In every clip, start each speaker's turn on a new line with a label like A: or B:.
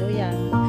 A: 都一。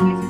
A: Thank you.